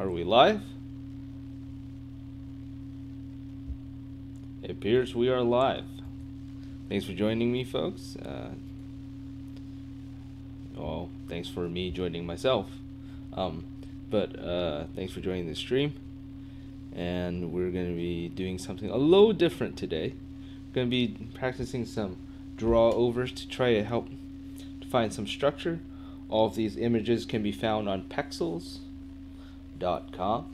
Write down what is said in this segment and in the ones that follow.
Are we live? It appears we are live. Thanks for joining me, folks. Uh, well, thanks for me joining myself. Um, but uh, thanks for joining the stream. And we're going to be doing something a little different today. We're going to be practicing some draw overs to try to help to find some structure. All of these images can be found on pexels.com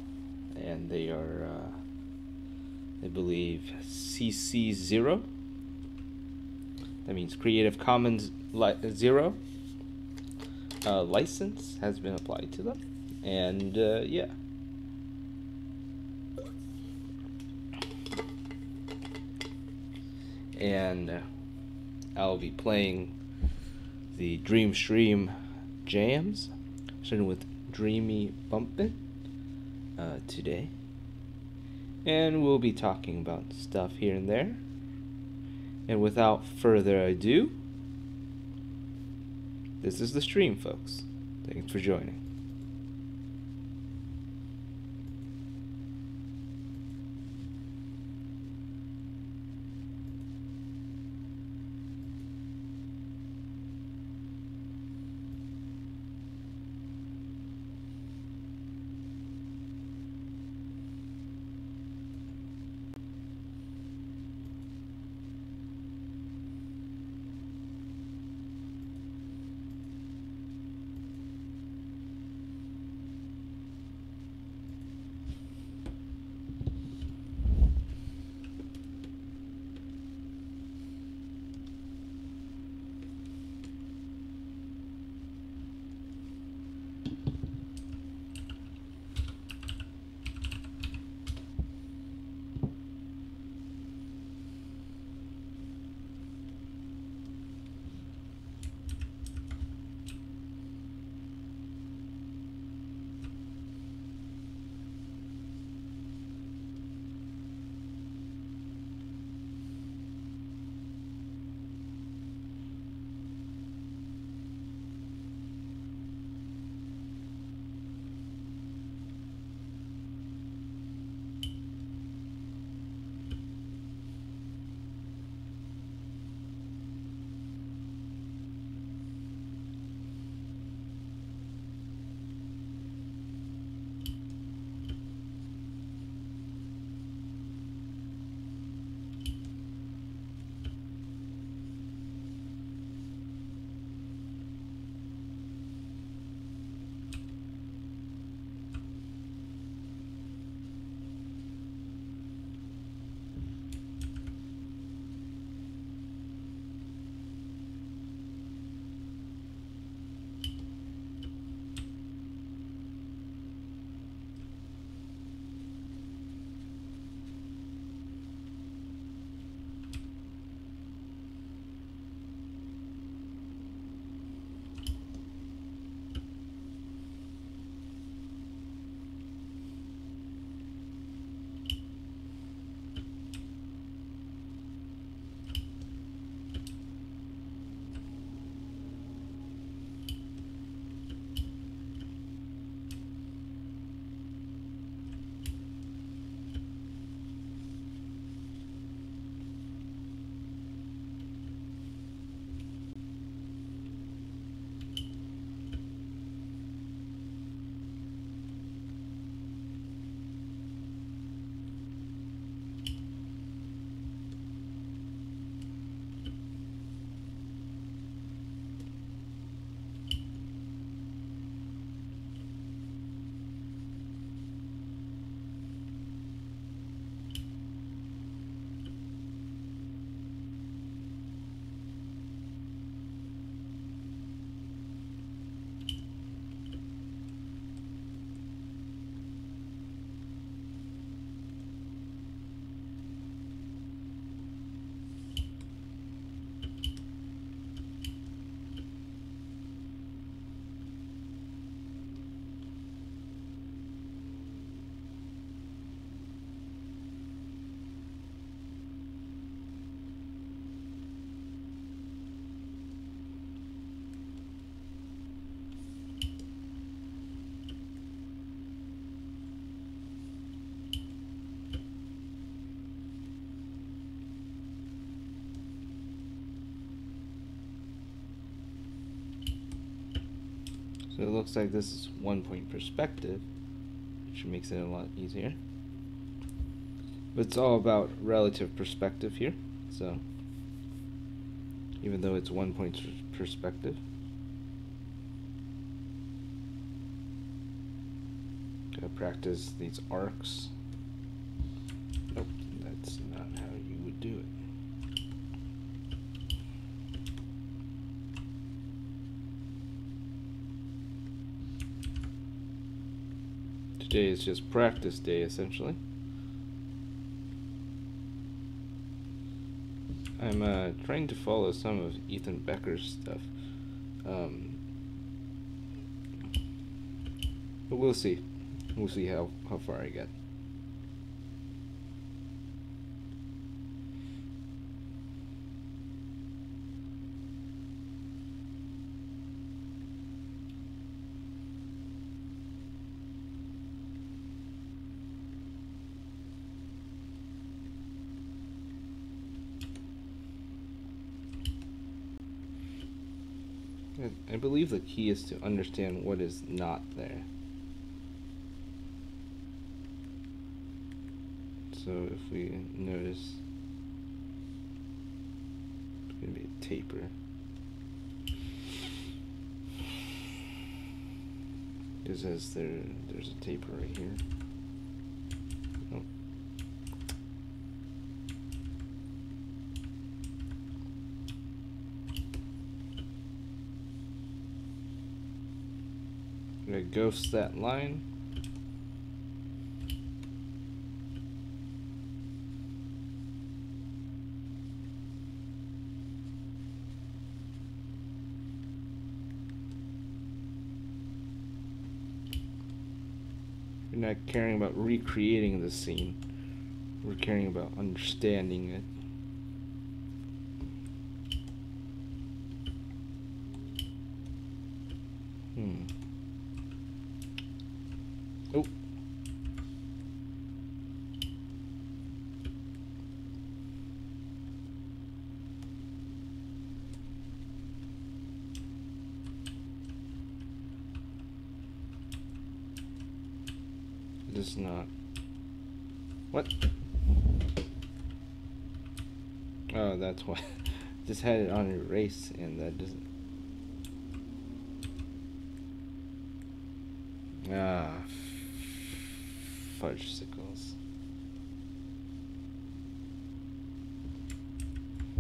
and they are, uh, I believe, CC0. That means Creative Commons Zero uh, license has been applied to them. And uh, yeah. And uh, I'll be playing the Dream Stream jams, starting with Dreamy Bumpin' uh, today. And we'll be talking about stuff here and there. And without further ado, this is the stream, folks. Thanks for joining. It looks like this is one point perspective, which makes it a lot easier. But it's all about relative perspective here, so even though it's one point perspective. Gotta practice these arcs. Is just practice day, essentially. I'm uh, trying to follow some of Ethan Becker's stuff. Um, but we'll see. We'll see how, how far I get. I believe the key is to understand what is not there. So if we notice, it's going to be a taper. It says there, there's a taper right here. I'm gonna ghost that line. We're not caring about recreating the scene. We're caring about understanding it. Is not. What? Oh, that's why. Just had it on erase and that doesn't. Ah, fudgesicles.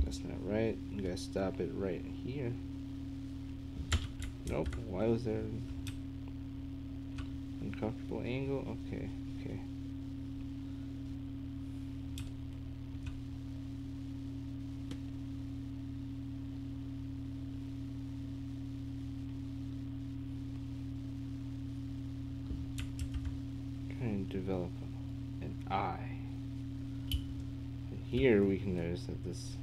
That's not right. You gotta stop it right here. Nope. Why was there uncomfortable angle? Okay, okay. Trying to develop an eye. And here we can notice that this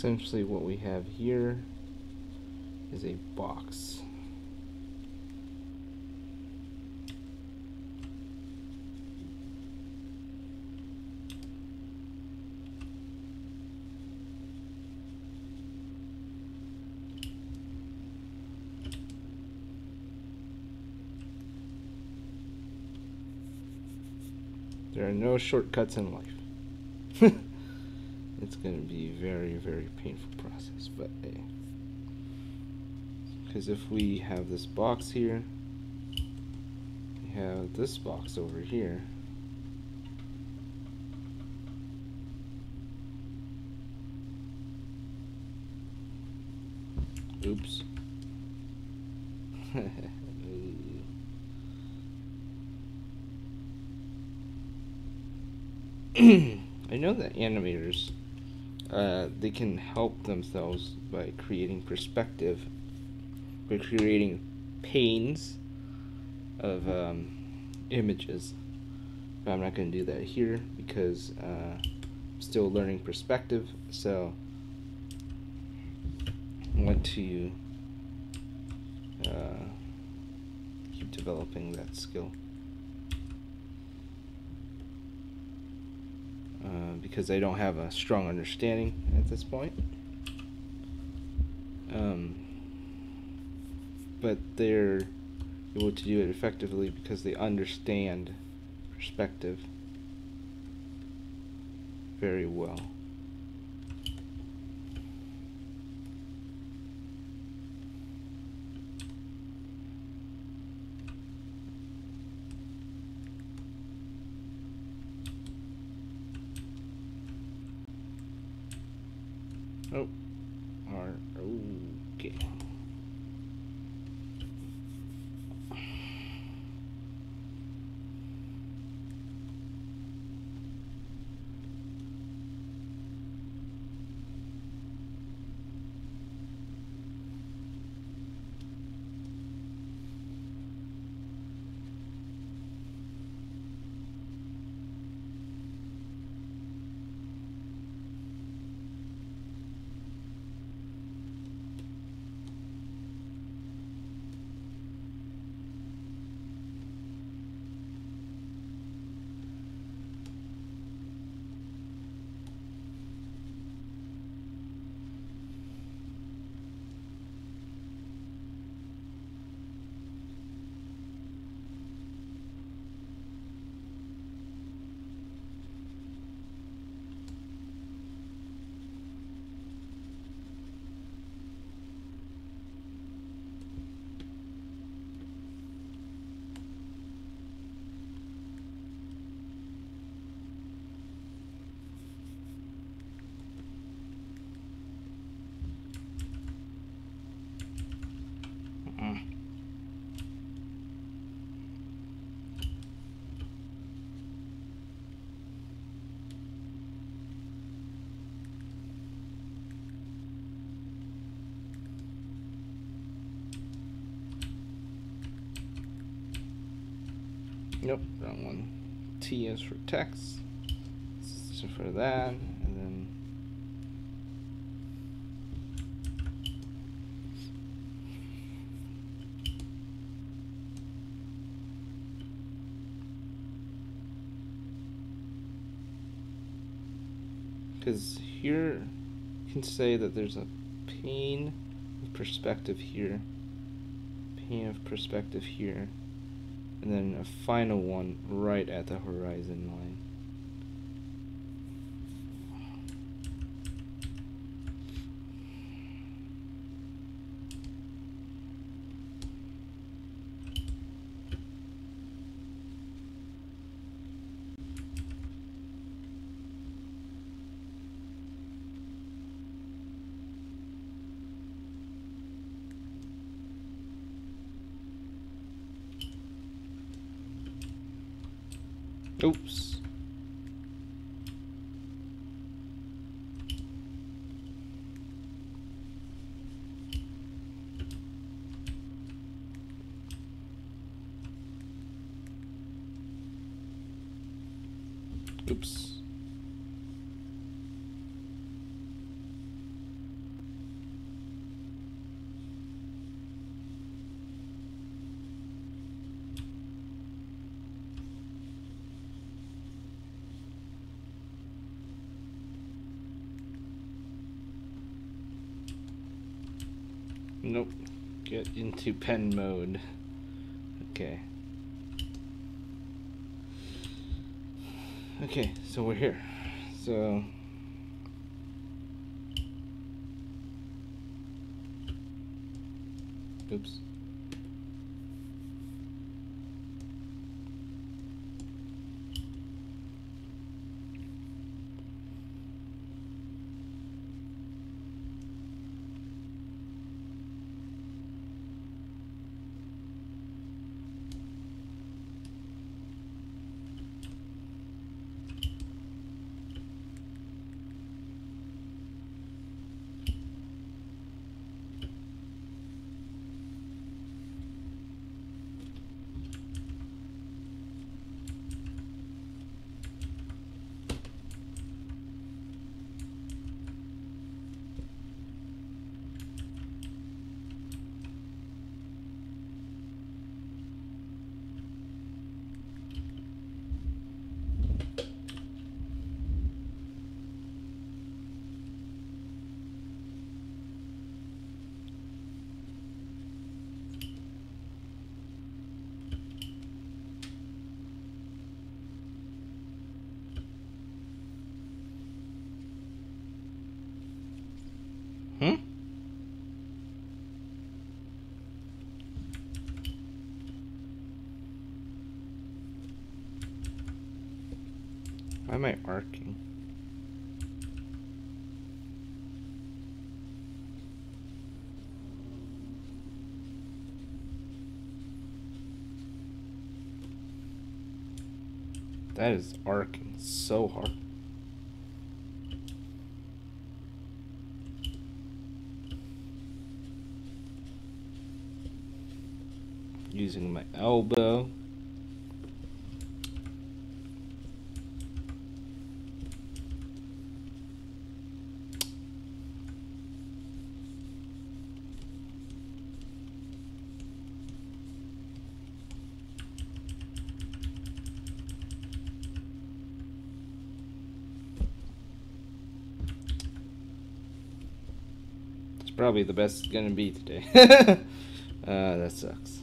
essentially what we have here is a box. There are no shortcuts in life. It's going to be a very, very painful process, but hey. Because if we have this box here, we have this box over here, they can help themselves by creating perspective, by creating panes of um, images. But I'm not going to do that here because uh, I'm still learning perspective. So I want to uh, keep developing that skill. Uh, because they don't have a strong understanding at this point. Um, but they're able to do it effectively because they understand perspective very well. Nope, wrong one. T is for text. So for that, and then because here you can say that there's a pane of perspective here, pane of perspective here, and then a final one right at the horizon line. Oops. Into pen mode. Okay. Okay, so we're here. So am I arcing? That is arcing so hard. Using my elbow. Probably the best it's gonna be today. uh, that sucks.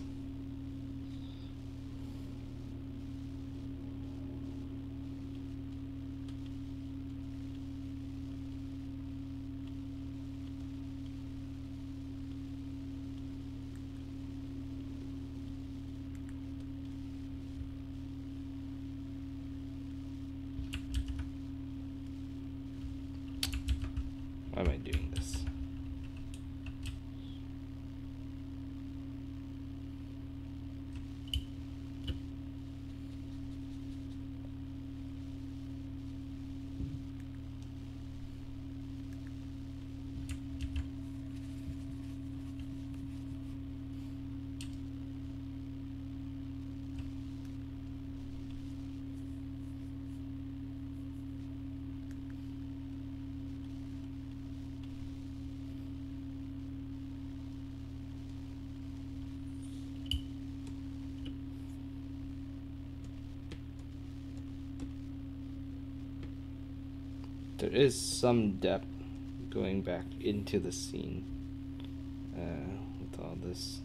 There is some depth going back into the scene uh, with all this.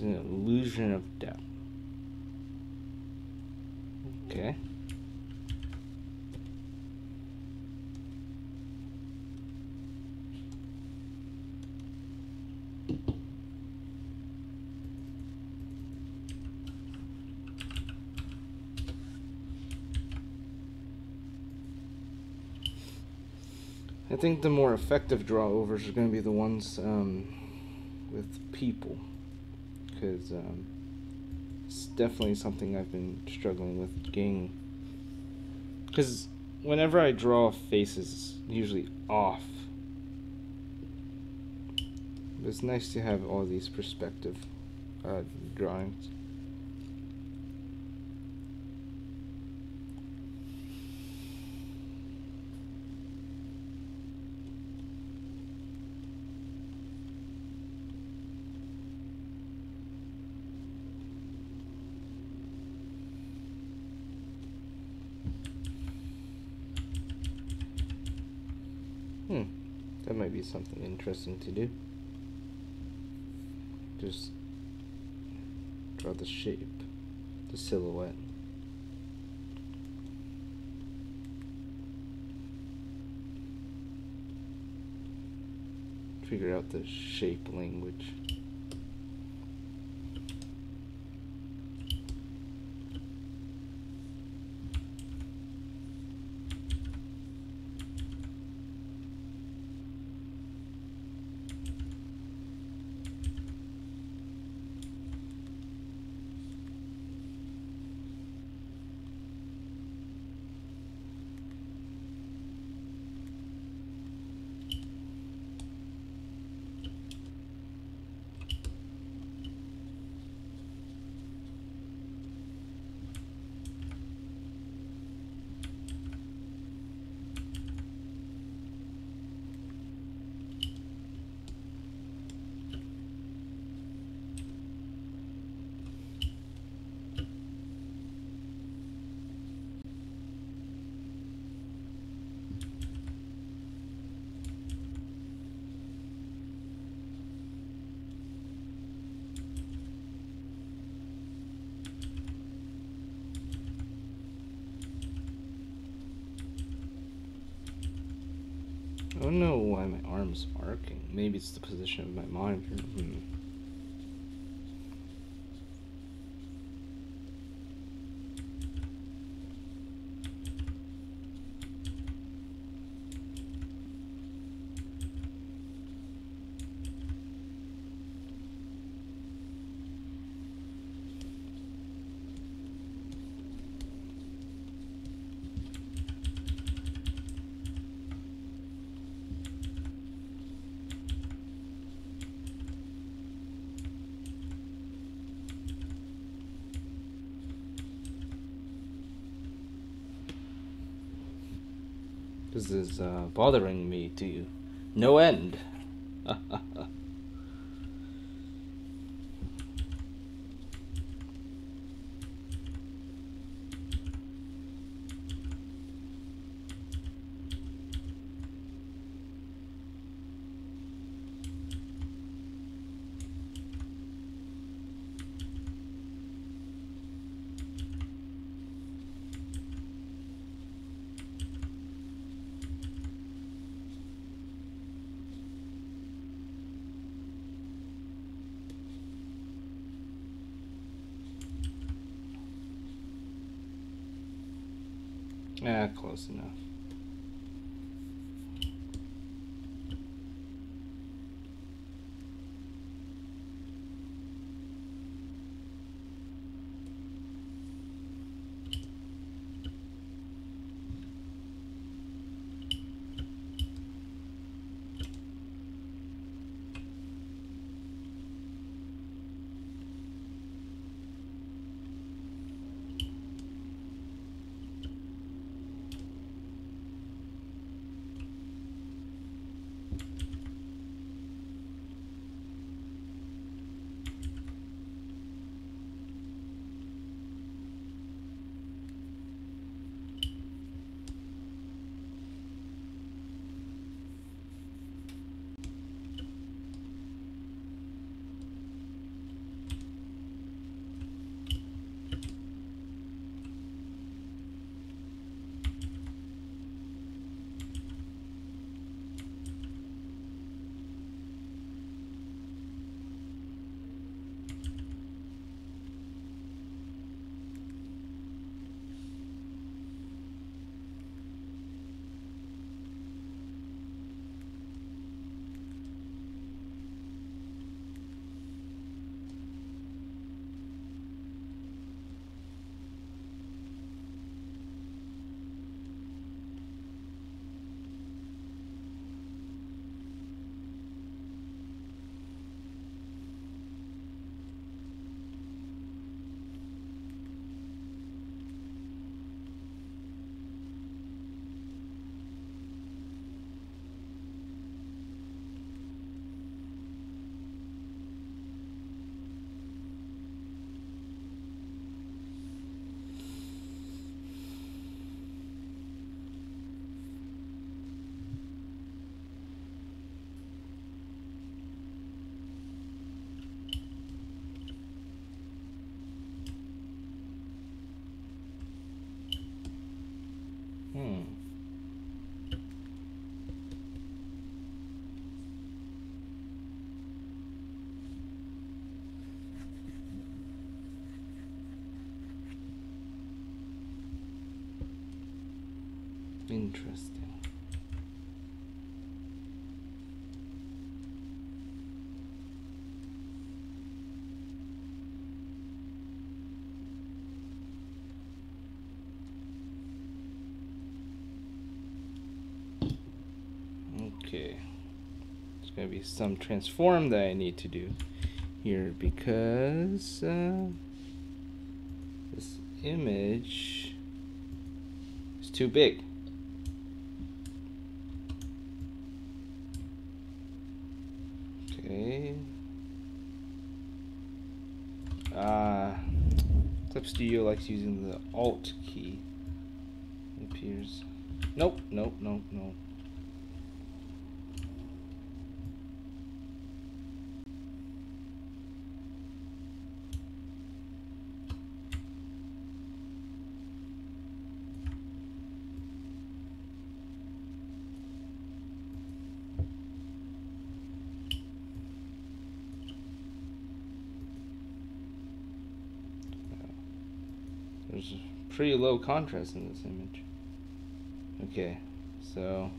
An illusion of depth. Okay. I think the more effective drawovers are going to be the ones um, with people, because um, it's definitely something I've been struggling with getting. Because whenever I draw faces, usually off. It's nice to have all these perspective uh, drawings. Something interesting to do. Just draw the shape, the silhouette. Figure out the shape language. Don't know why my arm's arcing. Maybe it's the position of my monitor. Hmm. This is uh, bothering me to no end. Yeah, close enough. Interesting. Okay. There's going to be some transform that I need to do here because uh, this image is too big. Okay. Uh, Clip Studio likes using the Alt key. It appears. Nope, nope, nope, nope. There's pretty low contrast in this image. Okay, so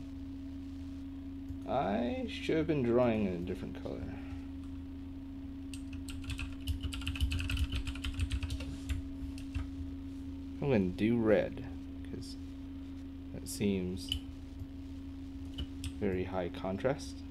I should have been drawing in a different color. I'm going to do red because that seems very high contrast.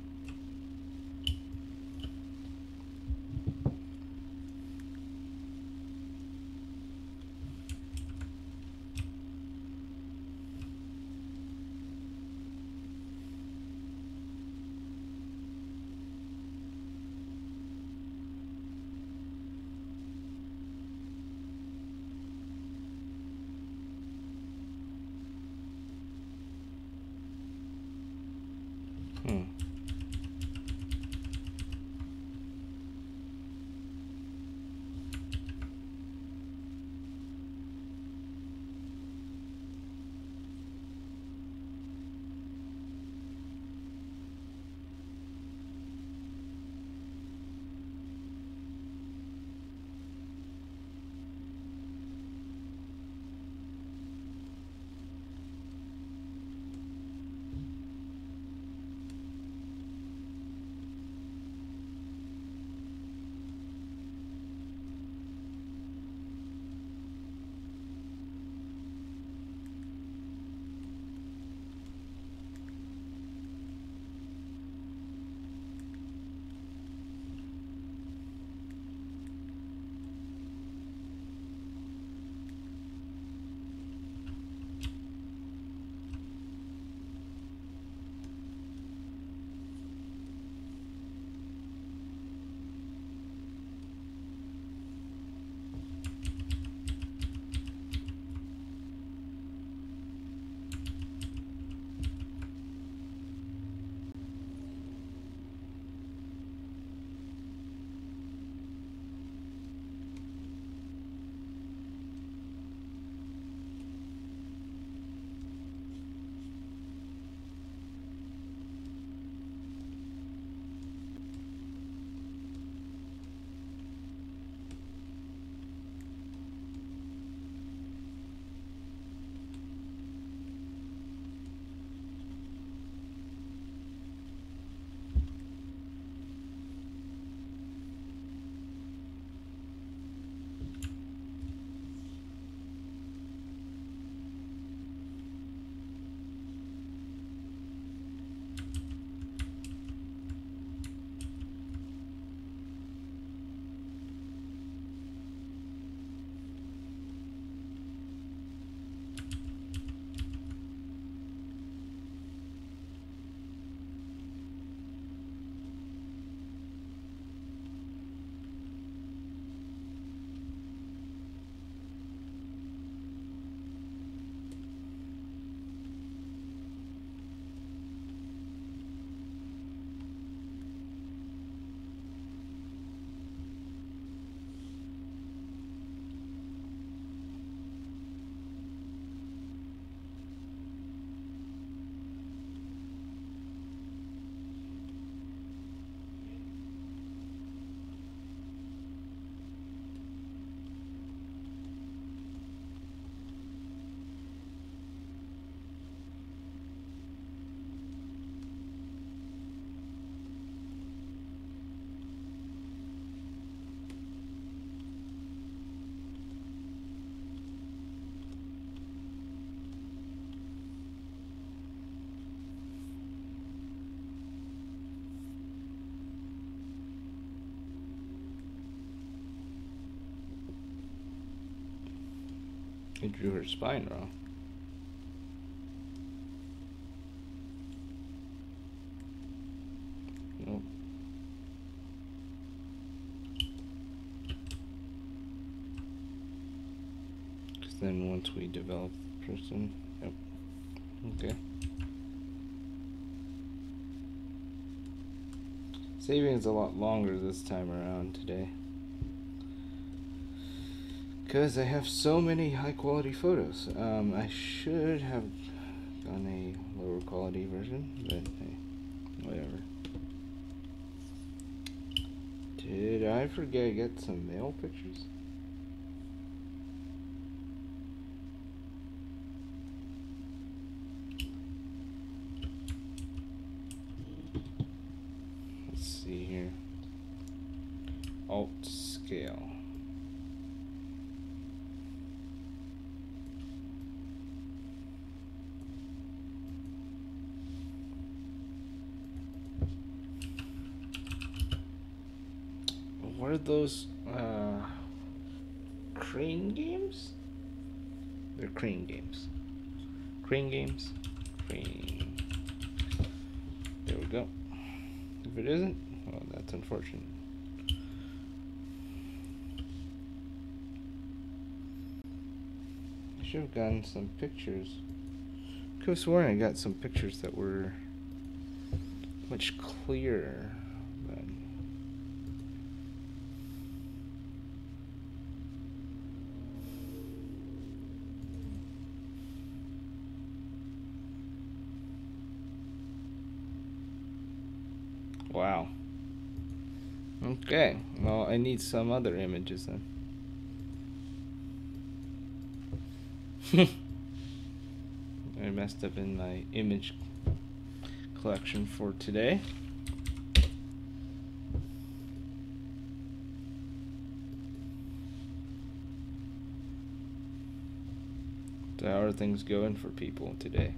You drew her spine wrong. Nope. Because then once we develop the person, yep. Okay. Saving is a lot longer this time around today. Because I have so many high quality photos. Um, I should have done a lower quality version, but hey, whatever. Did I forget to get some male pictures? alt scale. What are those uh, crane games? They're crane games. Crane games. Crane. There we go. If it isn't, well, that's unfortunate. I should have gotten some pictures. Could have sworn I got some pictures that were much clearer. Okay, well, I need some other images then. I messed up in my image collection for today. So how are things going for people today?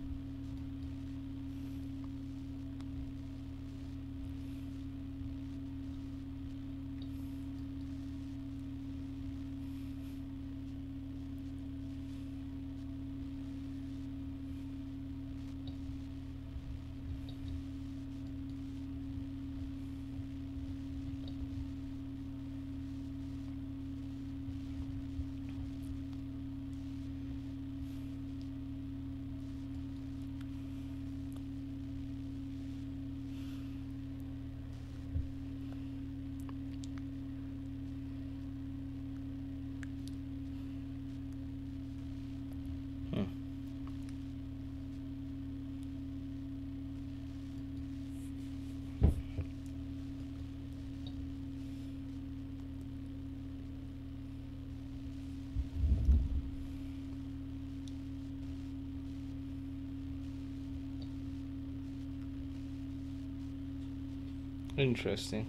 Interesting.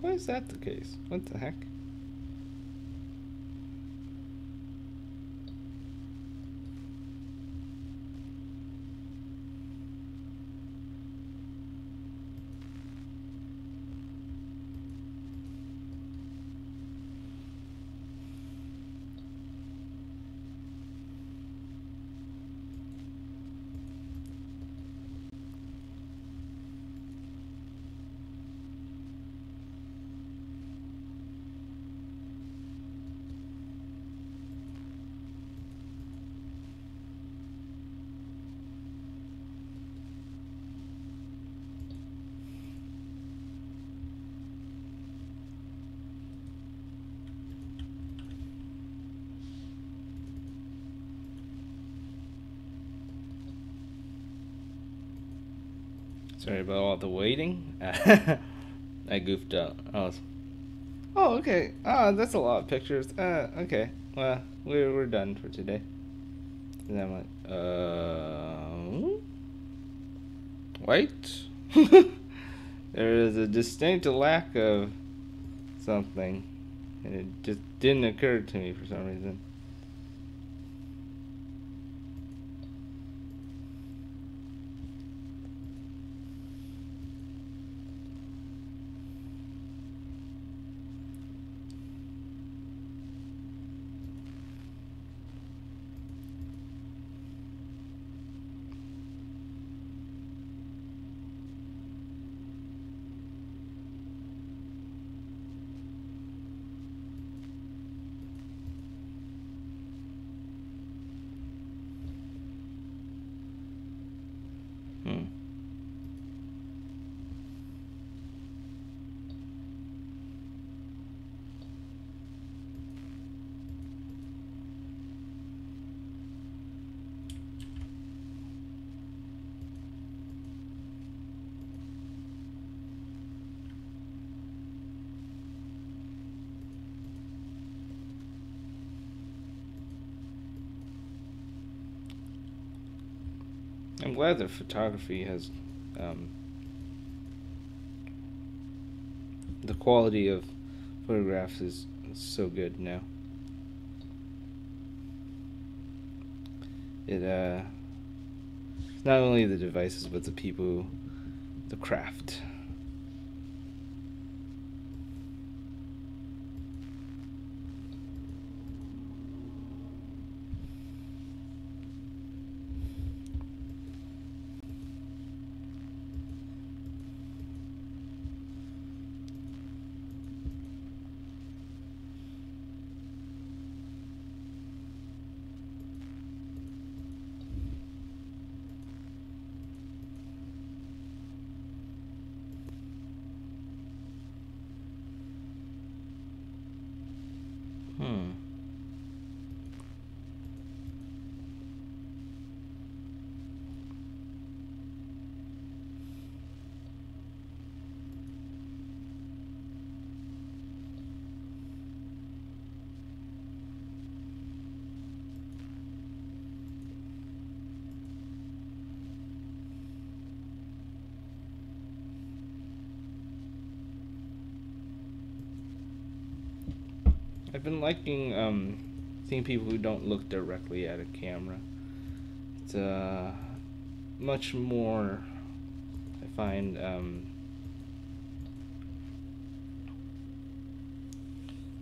Why is that the case? What the heck? Waiting. I goofed up. I was. Oh, okay. Ah, that's a lot of pictures. Uh, okay. Well, we're we're done for today. And I'm like, uh, wait. there is a distinct lack of something, and it just didn't occur to me for some reason. Glad that photography has um, the quality of photographs is so good now. It uh not only the devices but the people the craft. I've been liking um, seeing people who don't look directly at a camera. It's uh, much more, I find, um,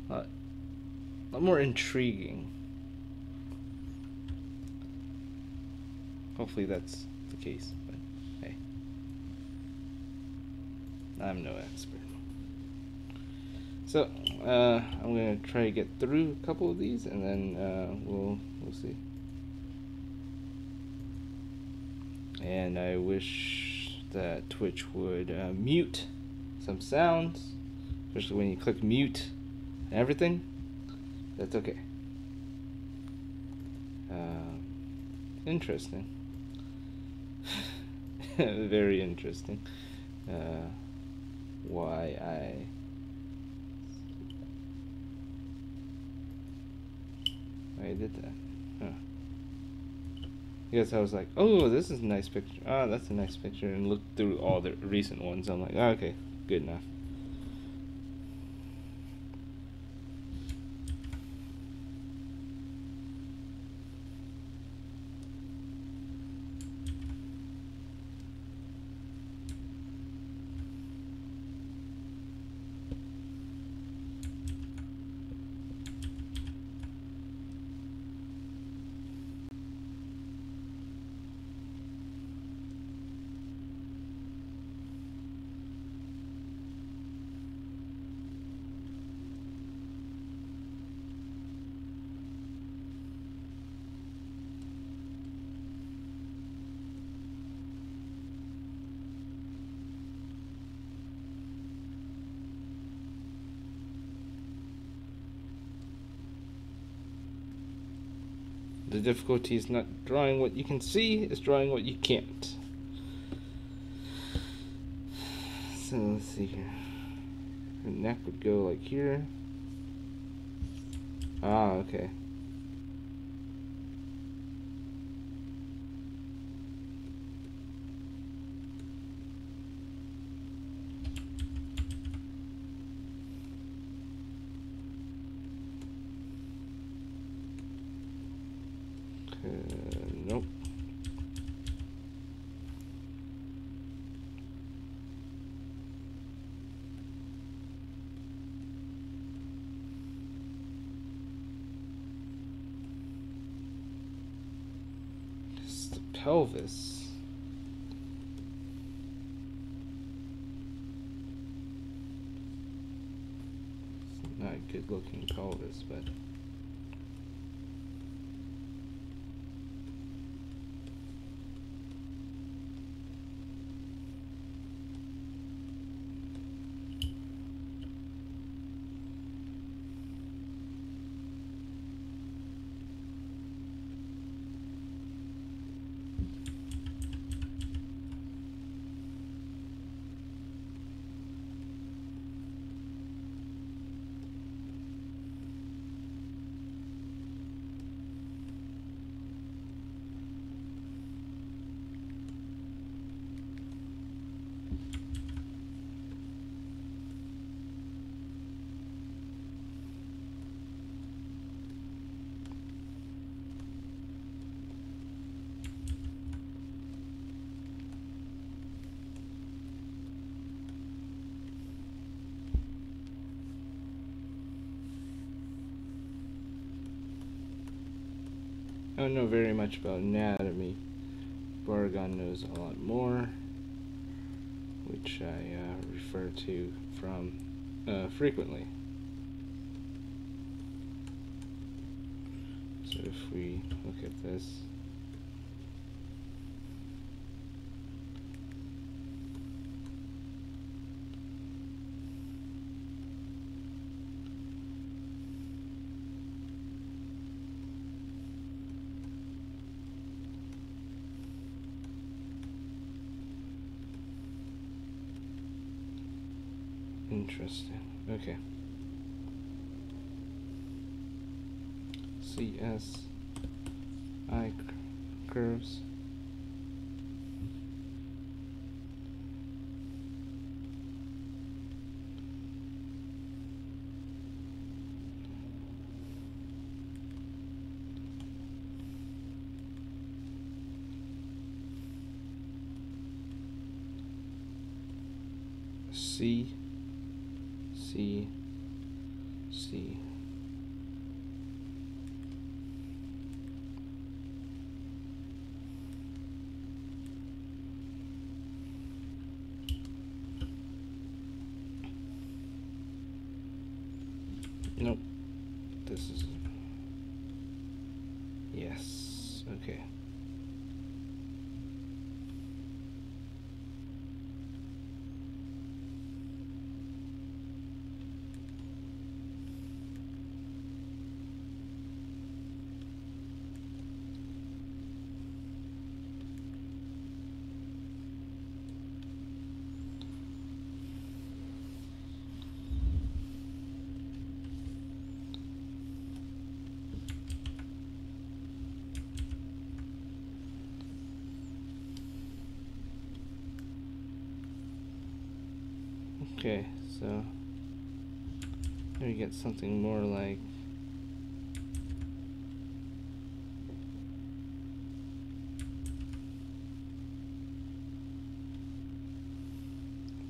a lot more intriguing. Hopefully that's the case, but hey. I'm no expert. So uh, I'm gonna try to get through a couple of these, and then uh, we'll we'll see. And I wish that Twitch would uh, mute some sounds, especially when you click mute and everything. That's okay. Uh, interesting. Very interesting. Uh, why I Did that. Huh. I guess I was like, oh, this is a nice picture. Ah, that's a nice picture. And looked through all the recent ones. I'm like, oh, okay, good enough. The difficulty is not drawing what you can see, it's drawing what you can't. So let's see here. Her neck would go like here. Ah, okay. Good looking pelvis, but don't know very much about anatomy. Baragon knows a lot more, which I uh, refer to from uh, frequently. So if we look at this, Interesting. Okay. CS I curves. C C Okay, so here we get something more like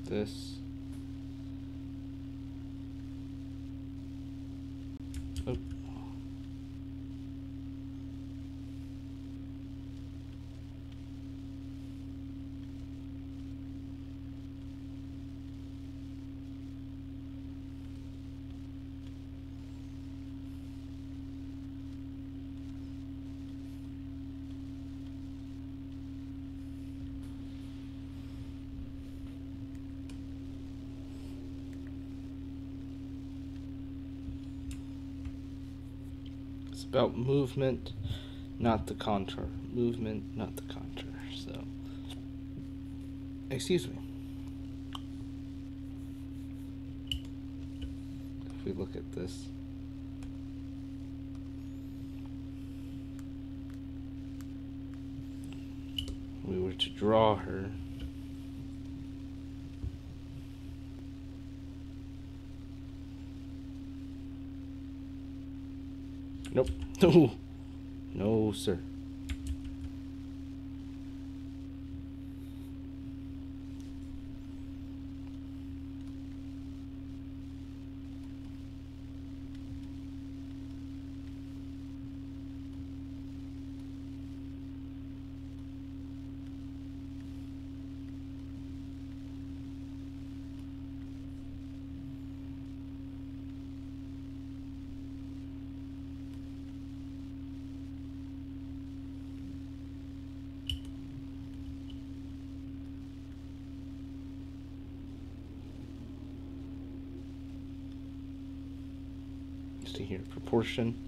this. About movement, not the contour. Movement, not the contour. So, excuse me. If we look at this. We were to draw her. Nope. No. No, sir. See here, proportion.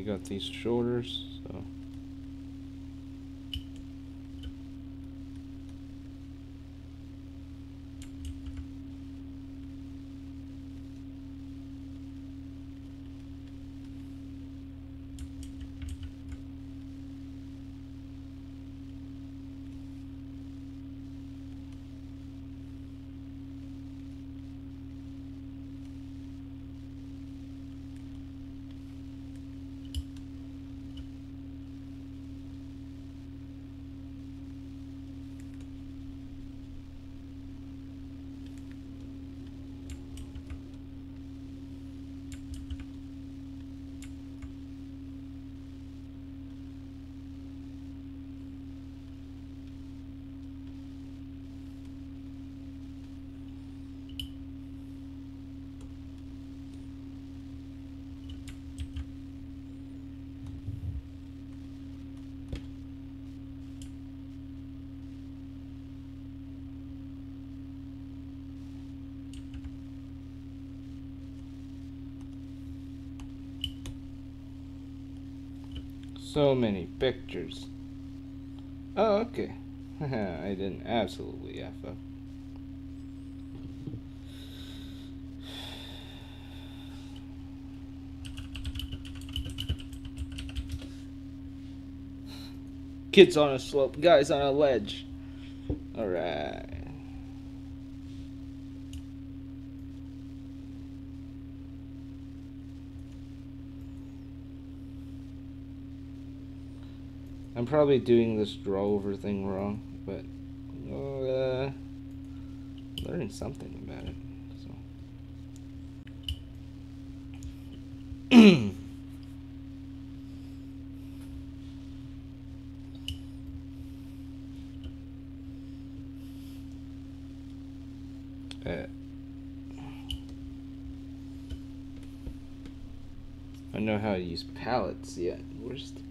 We got these shoulders, so. So many pictures. Oh, okay. I didn't absolutely F up. Kids on a slope, guys on a ledge. I'm probably doing this draw over thing wrong, but uh, learning something about it. So. uh, I know how to use palettes yet. Where's the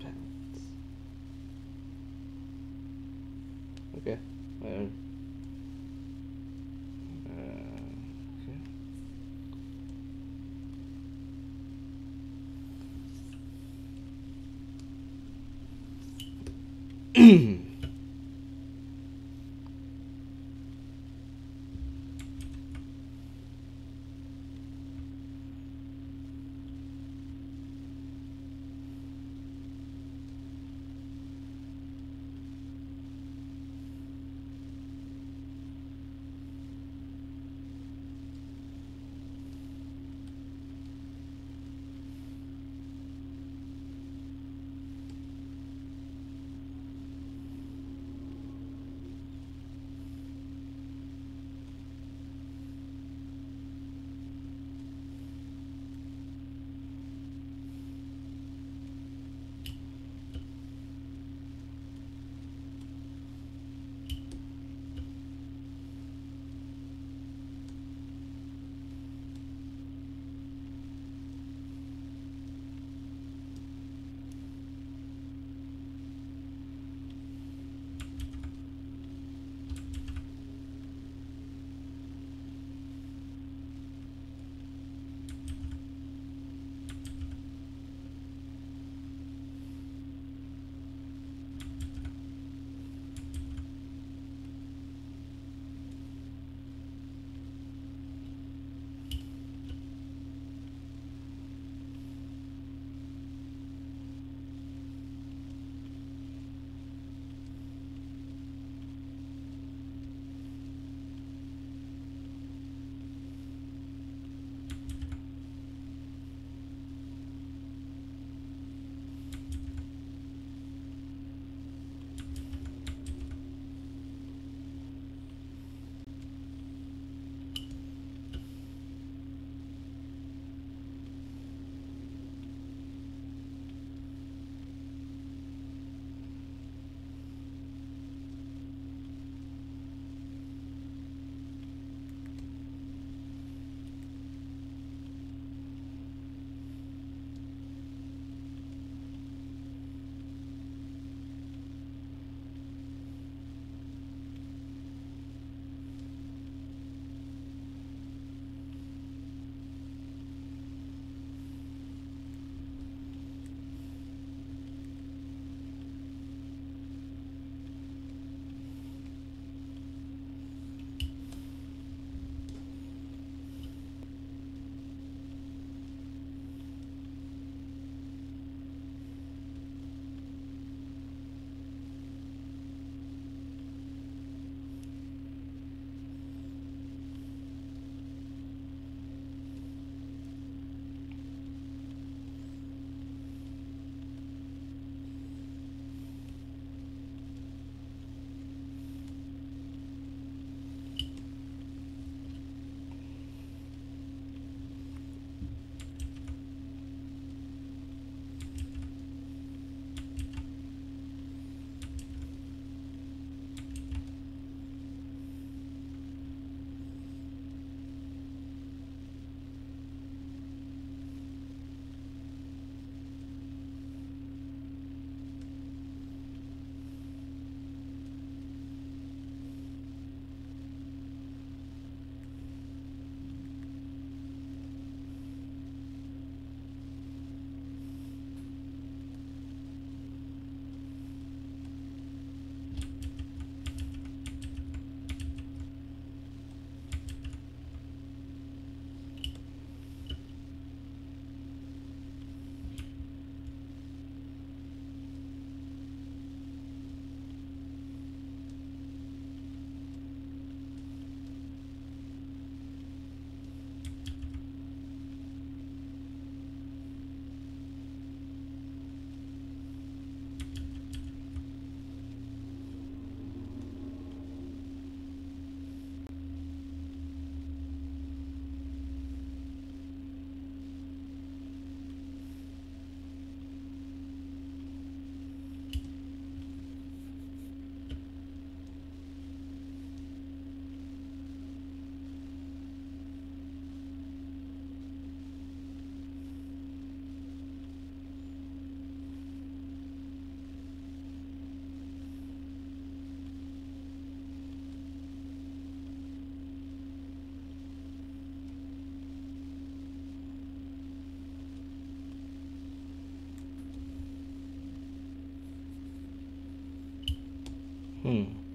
Hmm.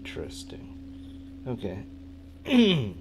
Interesting. Okay. hmm.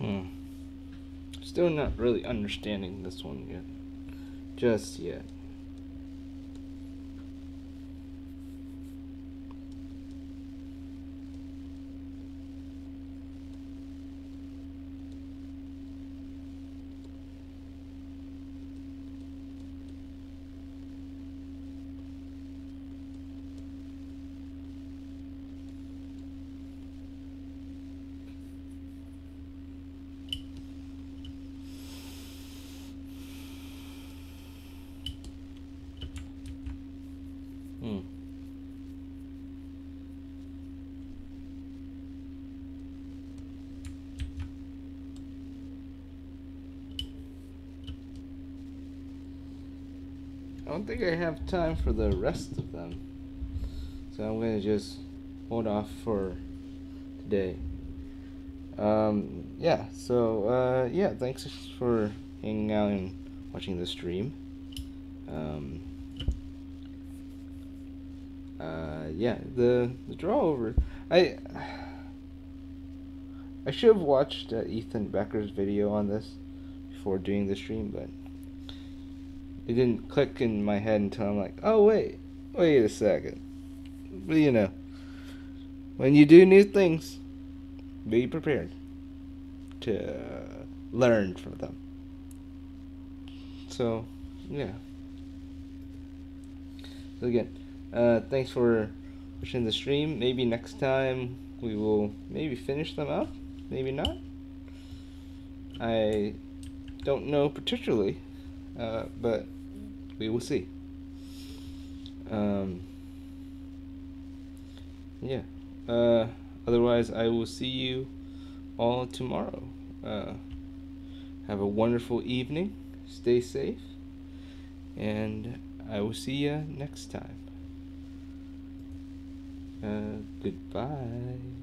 Hmm. Still not really understanding this one yet. Just yet. Hmm. I don't think I have time for the rest of them. So I'm going to just hold off for today. Um, yeah, so, uh, yeah, thanks for hanging out and watching the stream. Um, uh, yeah, the the draw over. I I should have watched uh, Ethan Becker's video on this before doing the stream, but it didn't click in my head until I'm like, oh wait, wait a second. But you know, when you do new things, be prepared. to learn from them. So, yeah. So again, uh, thanks for watching the stream. Maybe next time we will maybe finish them up. Maybe not. I don't know particularly, uh, but we will see. Um, yeah. Uh, otherwise, I will see you all tomorrow. Uh, have a wonderful evening. Stay safe. And I will see you next time. Uh, goodbye.